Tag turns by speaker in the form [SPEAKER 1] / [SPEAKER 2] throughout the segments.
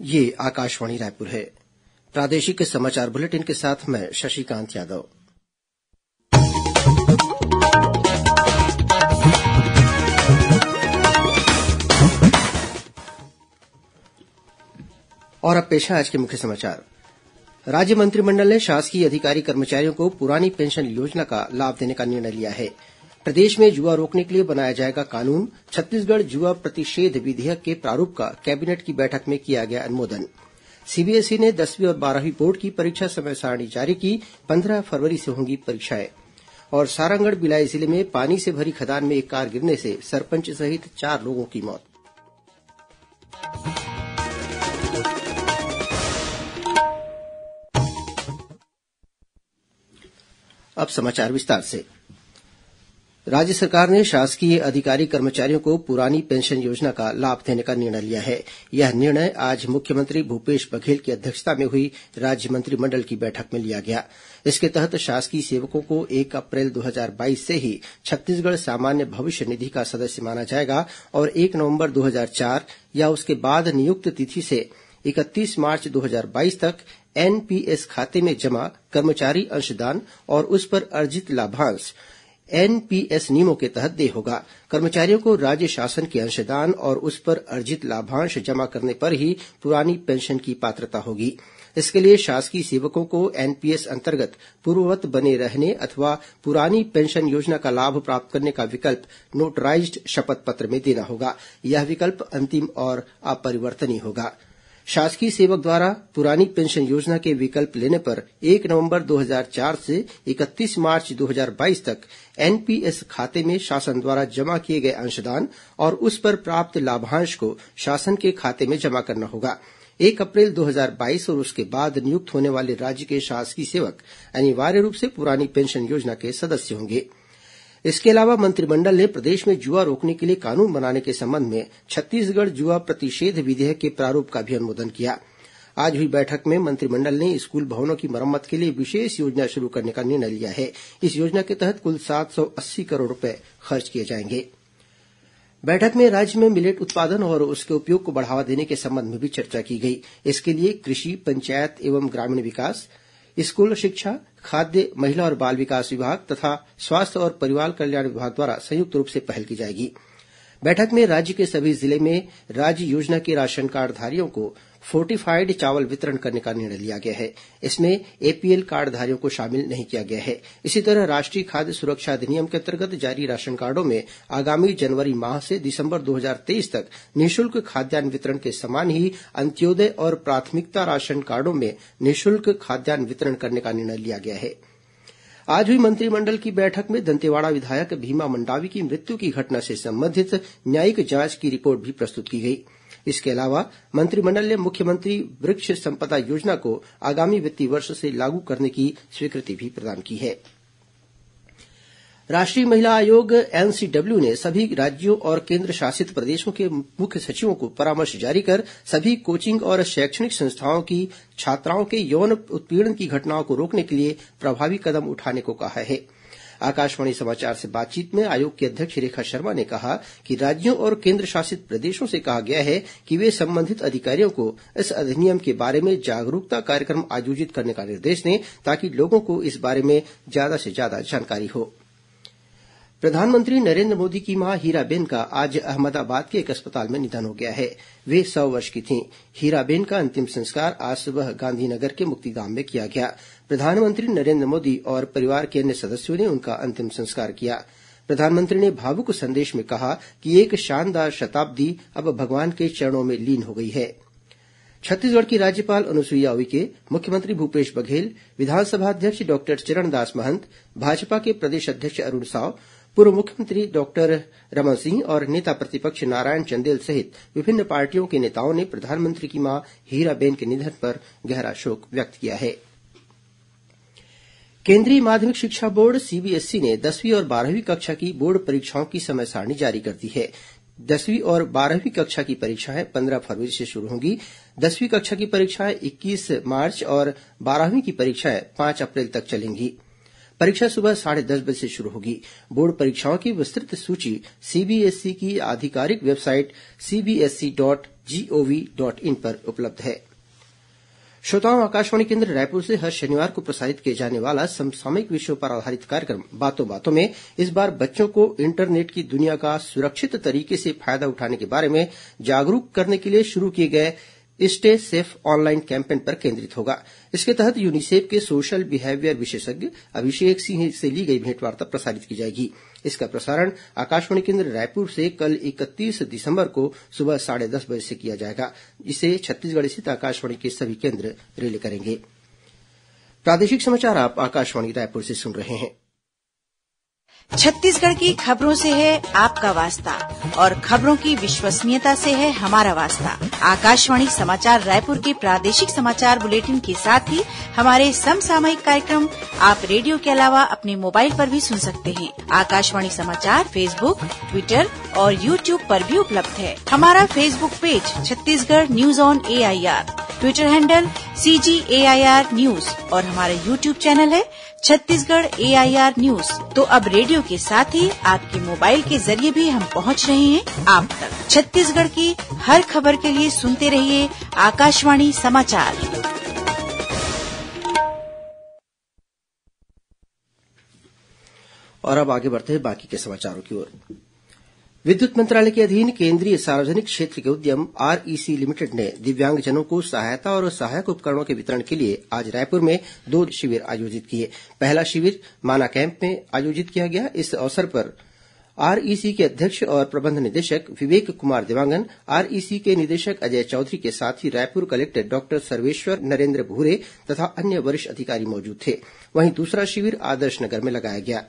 [SPEAKER 1] ये आकाशवाणी रायपुर है। प्रादेशिक समाचार बुलेटिन के साथ मैं शशिकांत यादव। और अब पेश है आज के मुख्य समाचार। राज्य मंत्रिमंडल ने शासकीय अधिकारी कर्मचारियों को पुरानी पेंशन योजना का लाभ देने का निर्णय लिया है। प्रदेश में जुआ रोकने के लिए बनाया जाएगा कानून। छत्तीसगढ़ जुआ प्रतिषेध विधेयक के प्रारूप का कैबिनेट की बैठक में किया गया अनुमोदन। सीबीएसई ने दसवीं और बारहवीं बोर्ड की परीक्षा समय सारणी जारी की। पंद्रह फरवरी से होंगी परीक्षाएँ। और सारंगढ़ बिलाई ज़िले में पानी से भरी खदान में एक कार गिरने से सरपंच सहित चार लोगों की मौत। अब समाचार विस्तार से। राज्य सरकार ने शासकीय अधिकारी कर्मचारियों को पुरानी पेंशन योजना का लाभ देने का निर्णय लिया है। यह निर्णय आज मुख्यमंत्री भूपेश बघेल की अध्यक्षता में हुई राज्य मंत्रिमंडल की बैठक में लिया गया। इसके तहत शासकीय सेवकों को एक अप्रैल 2022 से ही छत्तीसगढ़ सामान्य भविष्य निधि का सदस्य माना जाएगा और एक नवंबर 2004 या उसके बाद नियुक्त तिथि से इकतीस मार्च 2022 तक एनपीएस खाते में जमा, कर्मचारी अंशदान और उस पर अर्जित लाभांश एनपीएस नियमों के तहत देय होगा। कर्मचारियों को राज्य शासन के अंशदान और उस पर अर्जित लाभांश जमा करने पर ही पुरानी पेंशन की पात्रता होगी। इसके लिए शासकीय सेवकों को एनपीएस अंतर्गत पूर्ववत बने रहने अथवा पुरानी पेंशन योजना का लाभ प्राप्त करने का विकल्प नोटराइज्ड शपथ पत्र में देना होगा। यह विकल्प अंतिम और अपरिवर्तनीय होगा। शासकीय सेवक द्वारा पुरानी पेंशन योजना के विकल्प लेने पर एक नवंबर 2004 से 31 मार्च 2022 तक एनपीएस खाते में शासन द्वारा जमा किए गए अंशदान और उस पर प्राप्त लाभांश को शासन के खाते में जमा करना होगा। एक अप्रैल 2022 और उसके बाद नियुक्त होने वाले राज्य के शासकीय सेवक अनिवार्य रूप से पुरानी पेंशन योजना के सदस्य होंगे। इसके अलावा मंत्रिमंडल ने प्रदेश में जुआ रोकने के लिए कानून बनाने के संबंध में छत्तीसगढ़ जुआ प्रतिषेध विधेयक के प्रारूप का भी अनुमोदन किया। आज हुई बैठक में मंत्रिमंडल ने स्कूल भवनों की मरम्मत के लिए विशेष योजना शुरू करने का निर्णय लिया है। इस योजना के तहत कुल सात सौ अस्सी करोड़ रुपये खर्च किए जाएँगे। बैठक में राज्य में मिलेट उत्पादन और उसके उपयोग को बढ़ावा देने के संबंध में भी चर्चा की गई। इसके लिए कृषि, पंचायत एवं ग्रामीण विकास स्कूल शिक्षा, खाद्य, महिला और बाल विकास विभाग तथा स्वास्थ्य और परिवार कल्याण विभाग द्वारा संयुक्त रूप से पहल की जाएगी। बैठक में राज्य के सभी ज़िले में राज्य योजना के राशन कार्डधारियों को फोर्टिफाइड चावल वितरण करने का निर्णय लिया गया है। इसमें एपीएल कार्डधारियों को शामिल नहीं किया गया है। इसी तरह राष्ट्रीय खाद्य सुरक्षा अधिनियम के अंतर्गत जारी राशन कार्डो में आगामी जनवरी माह से दिसंबर 2023 तक निःशुल्क खाद्यान्न वितरण के समान ही अंत्योदय और प्राथमिकता राशन कार्डो में निःशुल्क खाद्यान्न वितरण करने का निर्णय लिया गया है। आज हुई मंत्रिमंडल की बैठक में दंतेवाड़ा विधायक भीमा मंडावी की मृत्यु की घटना से संबंधित न्यायिक जाँच की रिपोर्ट भी प्रस्तुत की गई। इसके अलावा मंत्रिमंडल ने मुख्यमंत्री वृक्ष संपदा योजना को आगामी वित्तीय वर्ष से लागू करने की स्वीकृति भी प्रदान की है। राष्ट्रीय महिला आयोग एनसीडब्ल्यू ने सभी राज्यों और केंद्र शासित प्रदेशों के मुख्य सचिवों को परामर्श जारी कर सभी कोचिंग और शैक्षणिक संस्थाओं की, छात्राओं के यौन उत्पीड़न की घटनाओं को रोकने के लिए प्रभावी कदम उठाने को कहा है। आकाशवाणी समाचार से बातचीत में आयोग की अध्यक्ष रेखा शर्मा ने कहा कि राज्यों और केंद्र शासित प्रदेशों से कहा गया है कि वे संबंधित अधिकारियों को इस अधिनियम के बारे में जागरूकता कार्यक्रम आयोजित करने का निर्देश दें ताकि लोगों को इस बारे में ज़्यादा से ज़्यादा जानकारी हो। प्रधानमंत्री नरेन्द्र मोदी की माँ हीराबेन का आज अहमदाबाद के एक अस्पताल में निधन हो गया है। वे सौ वर्ष की थीं। हीराबेन का अंतिम संस्कार आज सुबह गांधीनगर के मुक्तिधाम में किया गया। प्रधानमंत्री नरेन्द्र मोदी और परिवार के अन्य सदस्यों ने उनका अंतिम संस्कार किया। प्रधानमंत्री ने भावुक संदेश में कहा कि एक शानदार शताब्दी अब भगवान के चरणों में लीन हो गई है। छत्तीसगढ़ की राज्यपाल अनुसुईया उइके, मुख्यमंत्री भूपेश बघेल, विधानसभा अध्यक्ष डॉक्टर चरणदास महंत, भाजपा के प्रदेश अध्यक्ष अरूण साव पूर्व मुख्यमंत्री डॉक्टर रमन सिंह और नेता प्रतिपक्ष नारायण चंदेल सहित विभिन्न पार्टियों के नेताओं ने प्रधानमंत्री की माँ हीराबेन के निधन पर गहरा शोक व्यक्त किया है। केंद्रीय माध्यमिक शिक्षा बोर्ड सीबीएसई ने दसवीं और बारहवीं कक्षा की बोर्ड परीक्षाओं की समय सारणी जारी कर दी है। दसवीं और बारहवीं कक्षा की परीक्षाएँ पंद्रह फरवरी से शुरू होंगी। दसवीं कक्षा की परीक्षाएँ इक्कीस मार्च और बारहवीं की परीक्षाएँ पाँच अप्रैल तक चलेंगी। परीक्षा सुबह साढ़े दस बजे से शुरू होगी। बोर्ड परीक्षाओं की विस्तृत सूची सीबीएसई की आधिकारिक website CBSE dot G O V dot in पर उपलब्ध है। श्रोताओं, आकाशवाणी केन्द्र रायपुर से हर शनिवार को प्रसारित किए जाने वाला समसामयिक विषयों पर आधारित कार्यक्रम बातों बातों में इस बार बच्चों को इंटरनेट की दुनिया का सुरक्षित तरीके से फ़ायदा उठाने के बारे में जागरूक करने के लिए शुरू किए गए स्टे सेफ़ ऑनलाइन कैंपेन पर केंद्रित होगा। इसके तहत यूनिसेफ के सोशल बिहेवियर विशेषज्ञ अभिषेक सिंह से ली गई भेंटवार्ता प्रसारित की जाएगी। इसका प्रसारण आकाशवाणी केन्द्र रायपुर से कल इकतीस दिसंबर को सुबह साढ़े दस बजे से किया जाएगा। इसे छत्तीसगढ़ स्थित आकाशवाणी के सभी केन्द्र रिले करेंगे प्रादेशिक समाचार आप आकाशवाणी रायपुर से सुन रहे हैं
[SPEAKER 2] छत्तीसगढ़ की खबरों से है आपका वास्ता और खबरों की विश्वसनीयता से है हमारा वास्ता। आकाशवाणी समाचार रायपुर के प्रादेशिक समाचार बुलेटिन के साथ ही हमारे समसामयिक कार्यक्रम आप रेडियो के अलावा अपने मोबाइल पर भी सुन सकते हैं। आकाशवाणी समाचार फेसबुक, ट्विटर और यूट्यूब पर भी उपलब्ध है। हमारा Facebook page Chhattisgarh news on AIR Twitter handle C G A I R news और हमारा यूट्यूब चैनल है Chhattisgarh A I R news तो अब रेडियो के साथ ही आपके मोबाइल के ज़रिए भी हम पहुँच रहे हैं आप तक। छत्तीसगढ़ की हर खबर के लिए सुनते रहिए आकाशवाणी समाचार।
[SPEAKER 1] और अब आगे बढ़ते हैं बाकी के समाचारों की ओर। विद्युत मंत्रालय के अधीन केंद्रीय सार्वजनिक क्षेत्र के उद्यम आरईसी लिमिटेड ने दिव्यांगजनों को सहायता और सहायक उपकरणों के वितरण के लिए आज रायपुर में दो शिविर आयोजित किए। पहला शिविर माना कैंप में आयोजित किया गया। इस अवसर पर आरईसी के अध्यक्ष और प्रबंध निदेशक विवेक कुमार देवांगन, आरईसी के निदेशक अजय चौधरी के साथ ही रायपुर कलेक्टर डॉक्टर सर्वेश्वर नरेन्द्र भूरे तथा अन्य वरिष्ठ अधिकारी मौजूद थे। वहीं दूसरा शिविर आदर्श नगर में लगाया गया।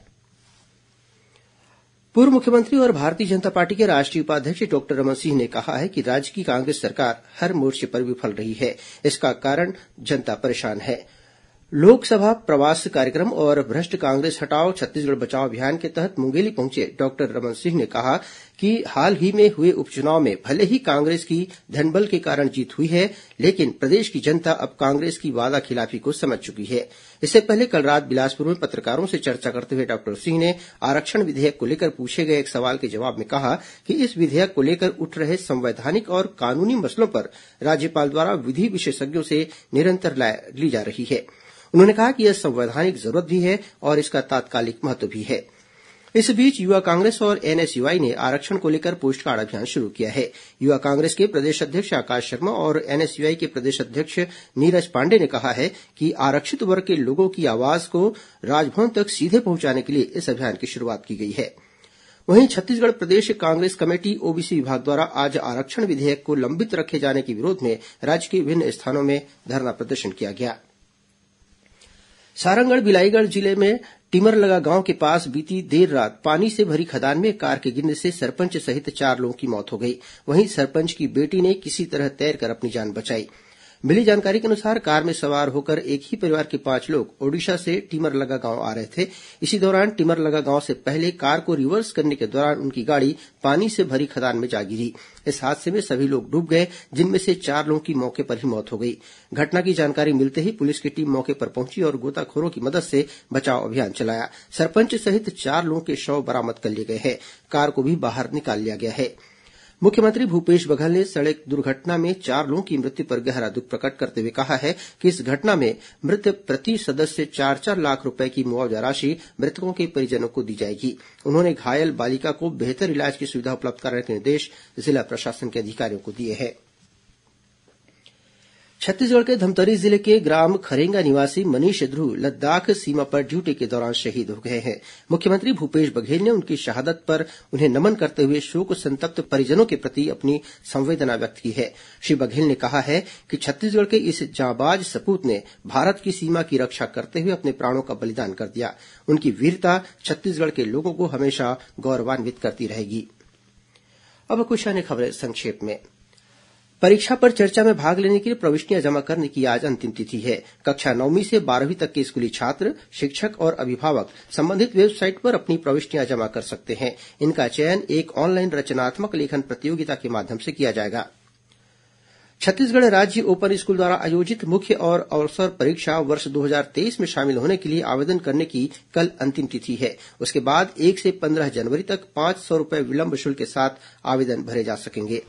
[SPEAKER 1] पूर्व मुख्यमंत्री और भारतीय जनता पार्टी के राष्ट्रीय उपाध्यक्ष डॉक्टर रमन सिंह ने कहा है कि राज्य की कांग्रेस सरकार हर मोर्चे पर विफल रही है। इसका कारण जनता परेशान है। लोकसभा प्रवास कार्यक्रम और भ्रष्ट कांग्रेस हटाओ, छत्तीसगढ़ बचाओ अभियान के तहत मुंगेली पहुँचे डॉक्टर रमन सिंह ने कहा कि हाल ही में हुए उपचुनाव में भले ही कांग्रेस की धनबल के कारण जीत हुई है, लेकिन प्रदेश की जनता अब कांग्रेस की वादा खिलाफी को समझ चुकी है। इससे पहले कल रात बिलासपुर में पत्रकारों से चर्चा करते हुए डॉक्टर सिंह ने आरक्षण विधेयक को लेकर पूछे गए एक सवाल के जवाब में कहा कि इस विधेयक को लेकर उठ रहे संवैधानिक और कानूनी मसलों पर राज्यपाल द्वारा विधि विशेषज्ञों से निरंतर ली जा रही है। उन्होंने कहा कि यह संवैधानिक ज़रूरत भी है और इसका तात्कालिक महत्व भी है। इस बीच युवा कांग्रेस और एनएसयूआई ने आरक्षण को लेकर पोस्ट कार्ड अभियान शुरू किया है। युवा कांग्रेस के प्रदेश अध्यक्ष आकाश शर्मा और एनएसयूआई के प्रदेश अध्यक्ष नीरज पांडे ने कहा है कि आरक्षित वर्ग के लोगों की आवाज़ को राजभवन तक सीधे पहुँचाने के लिए इस अभियान की शुरुआत की गई है। वहीं छत्तीसगढ़ प्रदेश कांग्रेस कमेटी ओबीसी विभाग द्वारा आज आरक्षण विधेयक को लंबित रखे जाने के विरोध में राज्य के विभिन्न स्थानों में धरना प्रदर्शन किया गया। सारंगढ़ बिलाईगढ़ ज़िले में टिमरलगा गाँव के पास बीती देर रात पानी से भरी खदान में कार के गिरने से सरपंच सहित चार लोगों की मौत हो गई। वहीं सरपंच की बेटी ने किसी तरह तैरकर अपनी जान बचाई। मिली जानकारी के अनुसार कार में सवार होकर एक ही परिवार के पाँच लोग ओडिशा से टिमरलगा गाँव आ रहे थे। इसी दौरान टिमरलगा गाँव से पहले कार को रिवर्स करने के दौरान उनकी गाड़ी पानी से भरी खदान में जा गिरी। इस हादसे में सभी लोग डूब गए, जिनमें से चार लोगों की मौके पर ही मौत हो गई। घटना की जानकारी मिलते ही पुलिस की टीम मौके पर पहुँची और गोताखोरों की मदद से बचाव अभियान चलाया। सरपंच सहित चार लोगों के शव बरामद कर लिए गए हैं। कार को भी बाहर निकाल लिया गया है। मुख्यमंत्री भूपेश बघेल ने सड़क दुर्घटना में चार लोगों की मृत्यु पर गहरा दुख प्रकट करते हुए कहा है कि इस घटना में मृत प्रति सदस्य चार चार लाख रुपये की मुआवजा राशि मृतकों के परिजनों को दी जाएगी। उन्होंने घायल बालिका को बेहतर इलाज की सुविधा उपलब्ध कराने के निर्देश जिला प्रशासन के अधिकारियों को दिए हैं। छत्तीसगढ़ के धमतरी ज़िले के ग्राम खरेंगा निवासी मनीष ध्रुव लद्दाख सीमा पर ड्यूटी के दौरान शहीद हो गए हैं। मुख्यमंत्री भूपेश बघेल ने उनकी शहादत पर उन्हें नमन करते हुए शोक संतप्त परिजनों के प्रति अपनी संवेदना व्यक्त की है। श्री बघेल ने कहा है कि छत्तीसगढ़ के इस जांबाज सपूत ने भारत की सीमा की रक्षा करते हुए अपने प्राणों का बलिदान कर दिया। उनकी वीरता छत्तीसगढ़ के लोगों को हमेशा गौरवान्वित करती रहेगी। अब कुछ अन्य खबरें संक्षेप में। परीक्षा पर चर्चा में भाग लेने के लिए प्रविष्टियाँ जमा करने की आज अंतिम तिथि है। कक्षा नौवीं से बारहवीं तक के स्कूली छात्र, शिक्षक और अभिभावक संबंधित वेबसाइट पर अपनी प्रविष्टियाँ जमा कर सकते हैं। इनका चयन एक ऑनलाइन रचनात्मक लेखन प्रतियोगिता के माध्यम से किया जाएगा। छत्तीसगढ़ राज्य ओपन स्कूल द्वारा आयोजित मुख्य और अवसर परीक्षा वर्ष 2023 में शामिल होने के लिए आवेदन करने की कल अंतिम तिथि है। उसके बाद एक से पंद्रह जनवरी तक पाँच सौ रुपये विलंब शुल्क के साथ आवेदन भरे जा सकेंगे।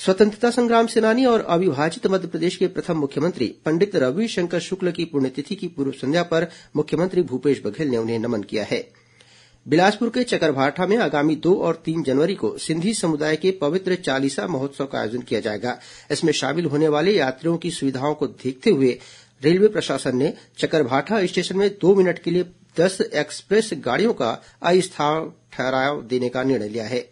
[SPEAKER 1] स्वतंत्रता संग्राम सेनानी और अविभाजित मध्यप्रदेश के प्रथम मुख्यमंत्री पंडित रविशंकर शुक्ल की पुण्यतिथि की पूर्व संध्या पर मुख्यमंत्री भूपेश बघेल ने उन्हें नमन किया है। बिलासपुर के चकरभाठा में आगामी दो और तीन जनवरी को सिंधी समुदाय के पवित्र चालीसा महोत्सव का आयोजन किया जाएगा। इसमें शामिल होने वाले यात्रियों की सुविधाओं को देखते हुए रेलवे प्रशासन ने चकरभाठा स्टेशन में दो मिनट के लिए दस एक्सप्रेस गाड़ियों का अस्थायी ठहराव देने का निर्णय लिया है।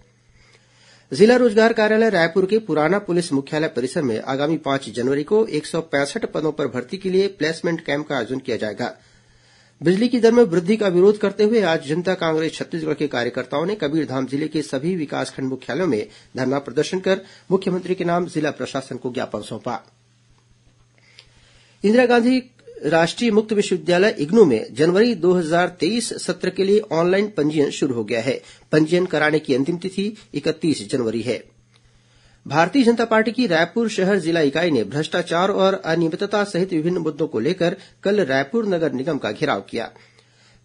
[SPEAKER 1] जिला रोज़गार कार्यालय रायपुर के पुराना पुलिस मुख्यालय परिसर में आगामी पाँच जनवरी को एक सौ पैंसठ पदों पर भर्ती के लिए प्लेसमेंट कैंप का आयोजन किया जाएगा। बिजली की दर में वृद्धि का विरोध करते हुए आज जनता कांग्रेस छत्तीसगढ़ के कार्यकर्ताओं ने कबीरधाम ज़िले के सभी विकासखंड मुख्यालयों में धरना प्रदर्शन कर मुख्यमंत्री के नाम जिला प्रशासन को ज्ञापन सौंपा। गांधी राष्ट्रीय मुक्त विश्वविद्यालय इग्नू में जनवरी 2023 सत्र के लिए ऑनलाइन पंजीयन शुरू हो गया है। पंजीयन कराने की अंतिम तिथि इकतीस जनवरी है। भारतीय जनता पार्टी की रायपुर शहर जिला इकाई ने भ्रष्टाचार और अनियमितता सहित विभिन्न मुद्दों को लेकर कल रायपुर नगर निगम का घेराव किया।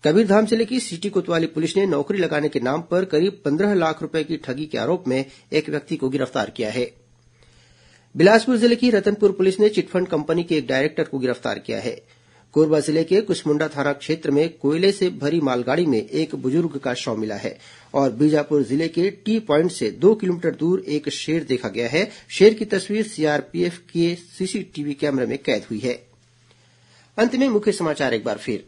[SPEAKER 1] कबीरधाम ज़िले की सिटी कोतवाली पुलिस ने नौकरी लगाने के नाम पर करीब पंद्रह लाख रुपये की ठगी के आरोप में एक व्यक्ति को गिरफ़्तार किया है। बिलासपुर ज़िले की रतनपुर पुलिस ने चिटफंड कंपनी के एक डायरेक्टर को गिरफ़्तार किया है। कोरबा ज़िले के कुसमुंडा थाना क्षेत्र में कोयले से भरी मालगाड़ी में एक बुज़ुर्ग का शव मिला है और बीजापुर ज़िले के टी प्वाइंट से दो किलोमीटर दूर एक शेर देखा गया है। शेर की तस्वीर सीआरपीएफ के सीसीटीवी कैमरे में कैद हुई है। अंत में मुख्य समाचार एक बार फिर।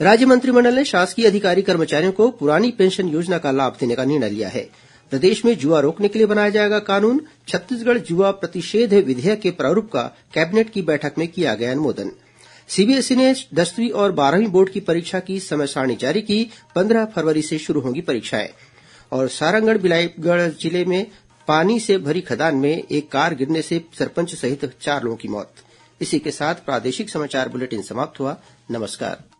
[SPEAKER 1] राज्य मंत्रिमंडल ने शासकीय अधिकारी कर्मचारियों को पुरानी पेंशन योजना का लाभ देने का निर्णय लिया है। प्रदेश में जुआ रोकने के लिए बनाया जाएगा कानून। छत्तीसगढ़ जुआ प्रतिषेध विधेयक के प्रारूप का कैबिनेट की बैठक में किया गया अनुमोदन। सीबीएसई ने दसवीं और बारहवीं बोर्ड की परीक्षा की समय सारणी जारी की। पंद्रह फरवरी से शुरू होंगी परीक्षाएँ। और सारंगढ़, बिलाईगढ़ ज़िले में पानी से भरी खदान में एक कार गिरने से सरपंच सहित चार लोगों की मौत। इसी के साथ प्रादेशिक समाचार बुलेटिन समाप्त हुआ। नमस्कार।